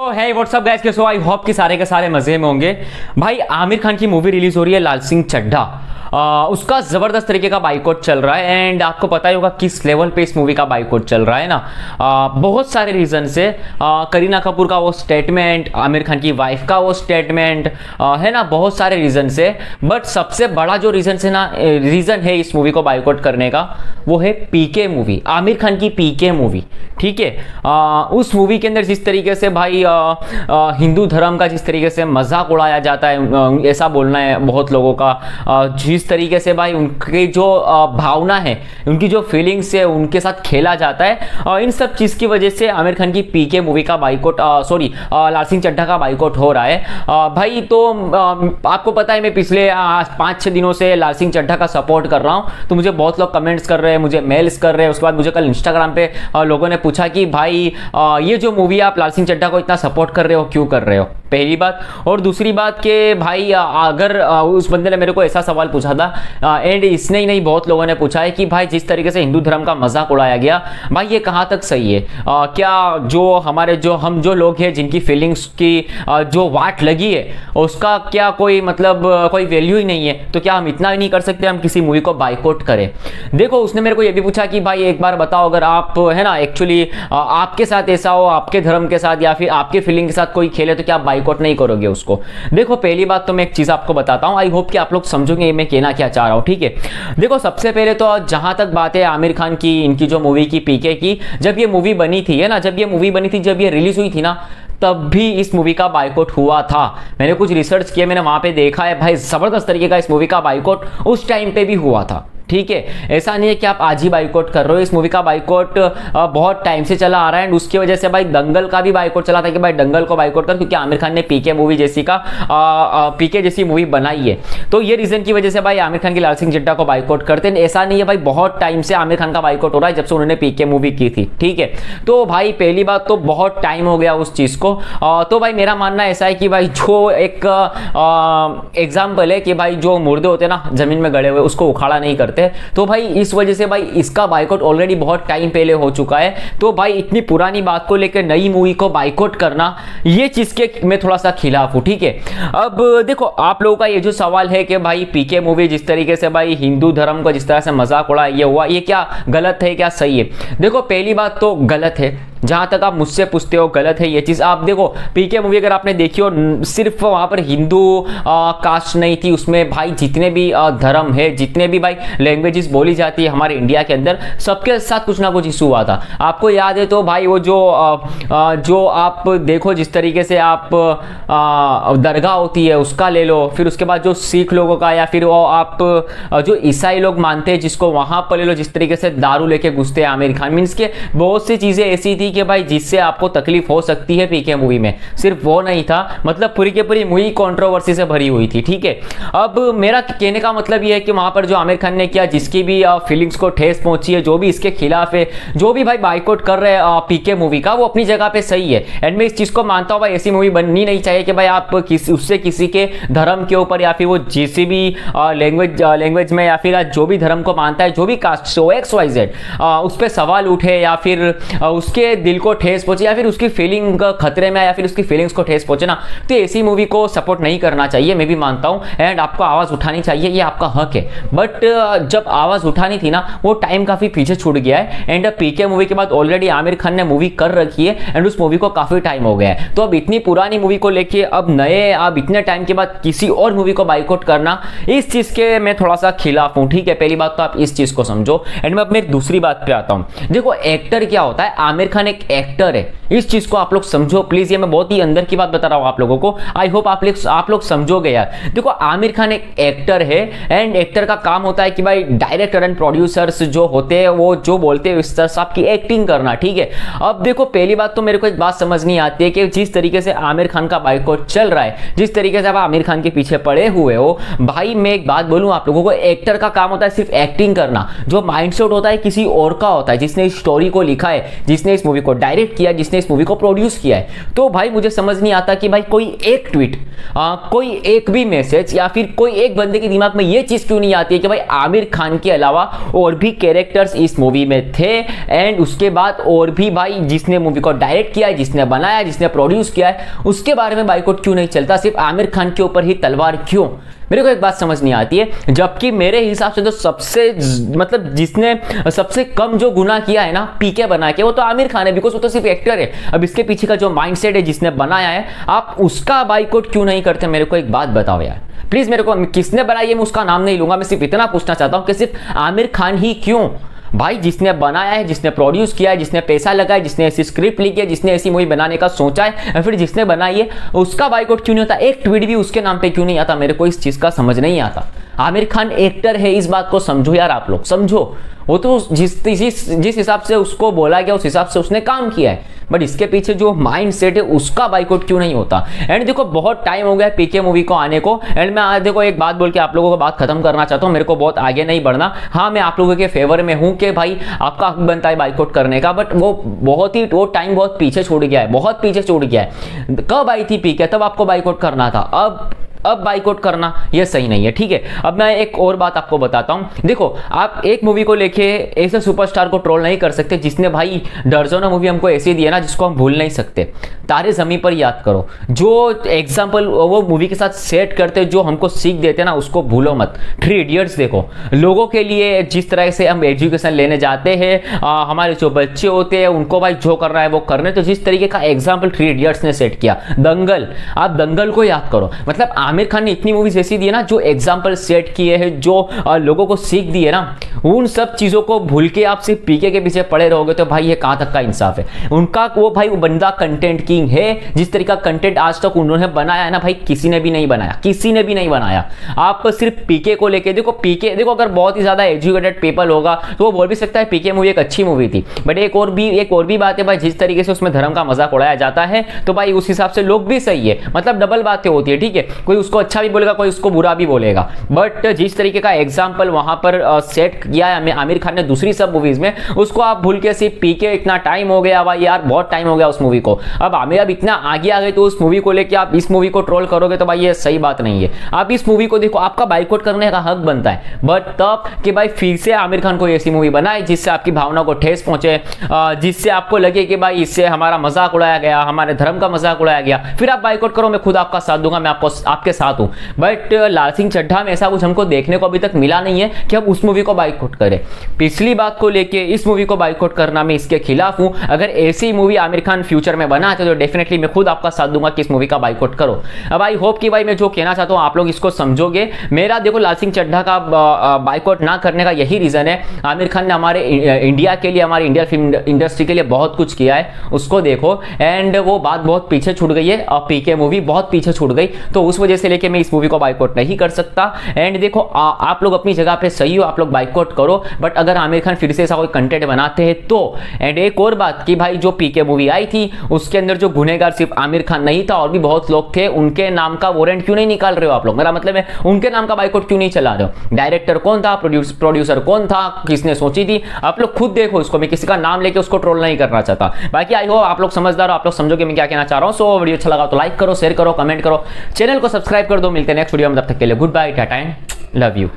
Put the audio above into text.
है WhatsApp guys के सो I hope कि सारे के सारे मज़े में होंगे। भाई आमिर खान की मूवी रिलीज़ हो रही है लाल सिंह चड्ढा। उसका ज़बरदस्त तरीके का बाइकआउट चल रहा है एंड आपको पता ही होगा किस लेवल पे इस मूवी का बाइकआउट चल रहा है ना। आ, बहुत सारे रीज़न से आ, करीना कपूर का वो स्टेटमेंट आमिर खान की वाइफ का वो स्टेटमेंट है ना बहुत सारे रीज़न से बट सबसे बड़ा जो रीज़न से ना रीज़न है इस मूवी को बाइकआउट करने का वो है पीके मूवी आमिर खान की पीके मूवी ठीक है? उस मूवी के अंदर जिस तरीके से भाई हिंदू धर्म का जिस तरीके से मज़ाक उड़ाया जाता है ऐसा बोलना है बहुत लोगों का। जिस तरीके से भाई उनकी जो भावना है, उनकी जो फीलिंग्स है, उनके साथ खेला जाता है। इन सब चीज़ की वजह से आमिर खान की पीके मूवी का बाइकोट सॉरी लाल सिंह चड्ढा का बाइकोट हो रहा है। भाई तो आपको पता है, मैं पिछले पाँच छः दिनों से लाल सिंह चड्ढा का सपोर्ट कर रहा हूँ। तो मुझे बहुत लोग कमेंट्स कर रहे हैं, मुझे मेल्स कर रहे हैं। उसके बाद मुझे कल इंस्टाग्राम पे लोगों ने पूछा कि भाई ये जो मूवी आप लाल सिंह चड्ढा को इतना सपोर्ट कर रहे हो क्यों कर रहे हो? पहली बात। और दूसरी बात के भाई अगर उस बंदे ने मेरे को ऐसा सवाल पूछा था एंड इसने ही नहीं बहुत लोगों ने पूछा है कि भाई जिस तरीके से हिंदू धर्म का मज़ाक उड़ाया गया भाई ये कहाँ तक सही है? आ, क्या जो हमारे जो हम जो लोग हैं जिनकी फीलिंग्स की आ, जो वाट लगी है उसका क्या कोई मतलब कोई वैल्यू ही नहीं है? तो क्या हम इतना ही नहीं कर सकते हम किसी मूवी को बाइकआउट करें? देखो उसने मेरे को ये भी पूछा कि भाई एक बार बताओ अगर आप है ना एक्चुअली आपके साथ ऐसा हो आपके धर्म के साथ या फिर आपके फीलिंग के साथ कोई खेले तो क्या बाइक बाइकआउट नहीं करोगे उसको? देखो, पहली बात तो मैं एक चीज़ आपको बताता हूँ। आई होप कि आप लोग समझोगे मैं कहना क्या चाह रहा हूँ, ठीक है? देखो, सबसे पहले तो जहाँ तक बात है आमिर खान की, इनकी जो मूवी की पीके की, जब ये मूवी बनी थी, है ना, जब ये मूवी बनी थी, जब ये रिलीज़ हुई थी ना, तब भी इस मूवी का बाइकआउट हुआ था। मैंने कुछ रिसर्च किया, मैंने वहाँ पे देखा है, भाई, ज़बरदस्त तरीके का इस मूवी का बाइकआउट उस टाइम पे भी हुआ था। ठीक है, ऐसा नहीं है कि आप आज ही बाइकआउट कर रहे हो। इस मूवी का बाइकआउट बहुत टाइम से चला आ रहा है एंड उसकी वजह से भाई दंगल का भी बाइकआउट चला था कि भाई दंगल को बाइकआउट कर क्योंकि आमिर खान ने पीके मूवी जैसी का पीके जैसी मूवी बनाई है। तो ये रीजन की वजह से भाई आमिर खान की लाल सिंह चड्डा को बाइकआउट करते हैं। ऐसा नहीं है भाई बहुत टाइम से आमिर खान का बाइकआउट हो रहा है जब से उन्होंने पीके मूवी की थी, ठीक है। तो भाई पहली बात तो बहुत टाइम हो गया उस चीज़ को। तो भाई मेरा मानना ऐसा है कि भाई जो एक एग्ज़ाम्पल है कि भाई जो मुर्दे होते ना, ज़मीन में गड़े हुए, उसको उखाड़ा नहीं करते। तो भाई, इस वजह से भाई, इसका बाइकआउट ऑलरेडी बहुत टाइम पहले हो चुका है। तो भाई, इतनी पुरानी बात को लेकर नई मूवी को बाइकआउट करना, ये चीज़ के मैं थोड़ा सा खिलाफ हूँ, ठीक है? अब देखो, आप लोगों का ये जो सवाल है कि भाई पीके मूवी जिस तरीके से भाई, हिंदू धर्म को जिस तरह से मज़ाक उड़ा, ये हुआ, ये क्या गलत है, क्या सही है? देखो, पहली बात तो गलत है। जहाँ तक आप मुझसे पूछते हो गलत है ये चीज़। आप देखो पीके मूवी अगर आपने देखी हो सिर्फ़ वहाँ पर हिंदू कास्ट नहीं थी उसमें भाई जितने भी धर्म है जितने भी भाई लैंग्वेजेस बोली जाती है हमारे इंडिया के अंदर सबके साथ कुछ ना कुछ इशू हुआ था। आपको याद है तो भाई वो जो आ, जो आप देखो जिस तरीके से आप दरगाह होती है उसका ले लो फिर उसके बाद जो सिख लोगों का या फिर वो आप जो ईसाई लोग मानते हैं जिसको वहाँ पर ले लो जिस तरीके से दारू लेके घुसते हैं आमिर खान। मीन्स के बहुत सी चीज़ें ऐसी थी कि भाई, जिससे आपको तकलीफ़ हो सकती है पीके मूवी में। सिर्फ़ वो नहीं था मतलब पूरी के पूरी मूवी कंट्रोवर्सी से भरी हुई थी, ठीक है? अब मेरा कहने का मतलब ये है कि वहाँ पर जो आमिर खान ने किया, जिसकी भी फीलिंग्स को ठेस पहुँची है, जो भी इसके खिलाफ है, जो भी भाई बाइकआउट कर रहे हैं पीके मूवी का, वो अपनी जगह पे सही है। एंड मैं इस चीज़ को मानता हूँ, भाई, ऐसी मूवी बननी नहीं चाहिए कि भाई आप किसी, उससे किसी के धर्म के ऊपर या फिर वो जिस भी लैंग्वेज लैंग्वेज में या फिर जो भी धर्म को मानता है, जो भी कास्ट सो एक्स वाई जेड उस पर सवाल उठे या फिर उसके दिल को ठेस पहुँचे या फिर उसकी फीलिंग खतरे में या फिर उसकी फीलिंग्स को ठेस पहुँचे ना तो ऐसी मूवी को सपोर्ट नहीं करना चाहिए, मैं भी मानता हूँ। एंड आपको आवाज़ उठानी चाहिए, ये आपका हक है। बट जब आवाज़ उठानी थी ना, वो टाइम काफ़ी पीछे छूट गया है। एंड पीके मूवी के बाद ऑलरेडी आमिर खान ने मूवी कर रखी है। एंड उस मूवी को काफ़ी टाइम हो गया है। तो अब इतनी पुरानी मूवी को लेके, अब नए, अब इतने टाइम के बाद किसी और मूवी को बाइकआउट करना, इस चीज़ के मैं थोड़ा सा खिलाफ हूँ, ठीक है? पहली बात तो आप इस चीज़ को समझो। एंड मैं अपने दूसरी बात पे आता हूँ। देखो एक्टर क्या होता है? आमिर खान एक एक्टर है। इस चीज़ को आप लोग समझो। प्लीज़ ये मैं बहुत ही अंदर की बात बता रहा हूँ आप लोगों को। आई होप आप लोग आप लोग समझोगे यार। देखो, आमिर खान एक एक्टर है एंड एक्टर का काम होता है कि भाई डायरेक्टर एंड प्रोड्यूसर्स जो होते हैं, वो जो बोलते हैं इस तरह से आपकी एक्टिंग करना, ठीक है? अब देखो, पहली बात तो मेरे को एक बात समझ नहीं आती है कि जिस तरीके से आमिर खान का बाइकआउट चल रहा है, जिस तरीके से आप आमिर खान के पीछे पड़े हुए हो, भाई मैं एक बात बोलूँ आप लोगों को एक्टर का काम होता है सिर्फ़ एक्टिंग करना। जो माइंड होता है, किसी और का होता है। जिसने इस स्टोरी को लिखा है, जिसने इस मूवी मूवी को डायरेक्ट किया जिसने इस मूवी को प्रोड्यूस किया है। तो भाई मुझे समझ नहीं आता कि भाई कोई एक ट्वीट आ, कोई एक भी मैसेज या फिर कोई एक बंदे के दिमाग में ये चीज़ क्यों नहीं आती है कि भाई आमिर खान के अलावा और भी कैरेक्टर्स इस मूवी में थे? एंड उसके बाद और भी भाई जिसने मूवी को डायरेक्ट किया है जिसने बनाया जिसने प्रोड्यूस किया है उसके बारे में बाइकोट क्यों नहीं चलता? सिर्फ़ आमिर खान के ऊपर ही तलवार क्यों? मेरे को एक बात समझ नहीं आती है, जबकि मेरे हिसाब से तो सबसे मतलब जिसने, सबसे कम जो गुना किया है ना, पीके बना के, वो तो आमिर खान है बिकॉज़ वो तो सिर्फ़ एक्टर है। अब इसके पीछे का जो माइंडसेट है, जिसने बनाया है, आप उसका बाइकआउट क्यों नहीं करते? मेरे को एक बात बताओ यार। प्लीज़ मेरे को, किसने बनाई है, मैं उसका नाम नहीं लूँगा, मैं सिर्फ़ इतना पूछना चाहता हूँ कि सिर्फ़ आमिर खान ही क्यों भाई, जिसने बनाया है, जिसने प्रोड्यूस किया है, जिसने पैसा लगाया जिसने ऐसी स्क्रिप्ट लिखी है, जिसने ऐसी मूवी बनाने का सोचा है, या फिर जिसने बनाई है, उसका बाइकआउट क्यों नहीं होता? एक ट्वीट भी उसके नाम पे क्यों नहीं आता? मेरे को इस चीज़ का समझ नहीं आता। आमिर खान एक्टर है, इस बात को समझो यार आप लोग, समझो। वो तो जिस जिस जिस हिसाब से उसको बोला गया, उस हिसाब से उसने काम किया है। बट इसके पीछे जो माइंड सेट है, उसका बाइकआउट क्यों नहीं होता? एंड देखो, बहुत टाइम हो गया पीके मूवी को आने को। एंड मैं आज देखो, एक बात बोल के आप लोगों को बात खत्म करना चाहता हूँ, मेरे को बहुत आगे नहीं बढ़ना। हाँ मैं आप लोगों के फेवर में हूँ कि भाई, आपका हक बनता है बाइकआउट करने का। बट वो बहुत ही, वो टाइम बहुत पीछे छूट गया है, बहुत पीछे छूट गया है। कब आई थी पीके तब आपको बाइकआउट करना था। अब अब बाइकआउट करना, यह सही नहीं है, ठीक है? अब मैं एक और बात आपको बताता हूँ। देखो, आप एक मूवी को लेके ऐसे सुपरस्टार को ट्रोल नहीं कर सकते, जिसने भाई दर्जनों मूवी हमको ऐसी दी है ना, जिसको हम भूल नहीं सकते। तारे जमी पर याद करो। जो एग्ज़ाम्पल वो मूवी के साथ सेट करते, जो हमको सीख देते ना, उसको भूलो मत। थ्री इडियट्स देखो। लोगों के लिए जिस तरह से हम एजुकेशन लेने जाते हैं हमारे जो बच्चे होते हैं, उनको भाई जो कर रहा है, वो कर करने तो जिस तरीके का एग्ज़ाम्पल थ्री इडियट्स ने सेट किया। दंगल। आप दंगल को याद करो। मतलब आमिर खान ने इतनी मूवीज़ ऐसी दी है ना, जो एग्ज़ाम्पल सेट किए हैं, जो लोगों को सीख दी है ना, उन सब चीज़ों को भूल के आप सिर्फ़ पीके के पीछे पड़े रहोगे तो भाई ये कहाँ तक का इंसाफ है? उनका वो भाई वो बंदा कंटेंट किंग है, जिस तरीका कंटेंट आज तक उन्होंने बनाया है ना भाई, किसी ने भी नहीं बनाया, किसी ने भी नहीं बनाया। आप सिर्फ़ पीके को लेके, देखो पीके देखो अगर बहुत ही ज़्यादा एजुकेटेड पीपल होगा तो वो बोल भी सकता है पीके मूवी एक अच्छी मूवी थी। बट एक और भी, एक और भी बात है भाई, जिस तरीके से उसमें धर्म का मज़ाक उड़ाया जाता है तो भाई उस हिसाब से लोग भी सही है। मतलब डबल बातें होती है, ठीक है? कोई उसको अच्छा भी बोलेगा, कोई उसको बुरा भी बोलेगा। बट जिस तरीके का एग्ज़ाम्पल वहाँ पर सेट किया है, आमिर खान ने दूसरी सब मूवीज़ में, उसको आप भूल के सिर्फ़ पी के इतना टाइम हो गया भाई यार, बहुत टाइम हो गया उस मूवी को। अब आमिर, अब इतना आगे आ गए तो उस मूवी को लेकर आप इस मूवी को ट्रोल करोगे तो भाई ये सही बात नहीं है। आप इस मूवी को देखो, आपका बाइकआउट करने का हक बनता है। बट तब कि भाई फिर से आमिर खान को ऐसी मूवी बनाए, जिससे आपकी भावना को ठेस पहुँचे जिससे आपको लगे कि भाई इससे हमारा मज़ाक उड़ाया गया, हमारे धर्म का मज़ाक उड़ाया गया। फिर आप बाइकआउट करो, मैं खुद आपका साथ दूँगा, मैं आपको, आपके साथ हूँ। बट लाल सिंह चड्ढा में ऐसा कुछ हमको देखने को अभी तक मिला नहीं है कि हम उस मूवी को बाइकआउट करें। पिछली बात को लेके इस मूवी को बाइकआउट करना मैं इसके खिलाफ हूँ। अगर ऐसी मूवी आमिर खान फ्यूचर में बनाते तो डेफिनेटली मैं खुद आपका साथ दूँगा कि इस मूवी का बाइकआउट करो। अब आई होप कि भाई मैं जो कहना चाहता हूँ, आप लोग इसको समझोगे। मेरा देखो, लाल सिंह चड्ढा का बाइकआउट ना करने का यही रीजन है। आमिर खान ने हमारे इंडिया के लिए, हमारी इंडिया फ़िल्म इंडस्ट्री के लिए बहुत कुछ किया है। उसको देखो। एंड वो बात बहुत पीछे छूट गई है। और पीके मूवी बहुत पीछे छूट गई। तो उस वजह से लेके मैं इस मूवी को बाइकआउट नहीं कर सकता। एंड देखो आ, आप लोग अपनी जगह पे सही हो आप लोग बाइकआउट करो। बट अगर आमिर खान फिर से ऐसा कोई कंटेंट बनाते हैं तो। एंड एक और बात कि भाई जो पीके मूवी आई थी उसके अंदर जो गुनेगार सिर्फ़ आमिर खान नहीं था और भी बहुत लोग थे उनके नाम का वारंट क्यों नहीं निकाल रहे हो आप लोग? मेरा मतलब है उनके नाम का बाइकआउट क्यों नहीं चला रहे हो? डायरेक्टर कौन था? प्रोड्यूसर कौन था? किसने सोची थी? आप लोग खुद देखो इसको मैं किसी का नाम लेके उसको ट्रोल नहीं करना चाहता। बाकी आई हो आप लोग समझदार हो आप लोग समझोगे मैं क्या कहना चाह रहा हूँ। सो वीडियो अच्छा लगा तो लाइक करो शेयर करो कमेंट करो। चैनल को सब्सक्राइब कर दो, मिलते हैं नेक्स्ट वीडियो में, तब तक के लिए goodbye tata and love you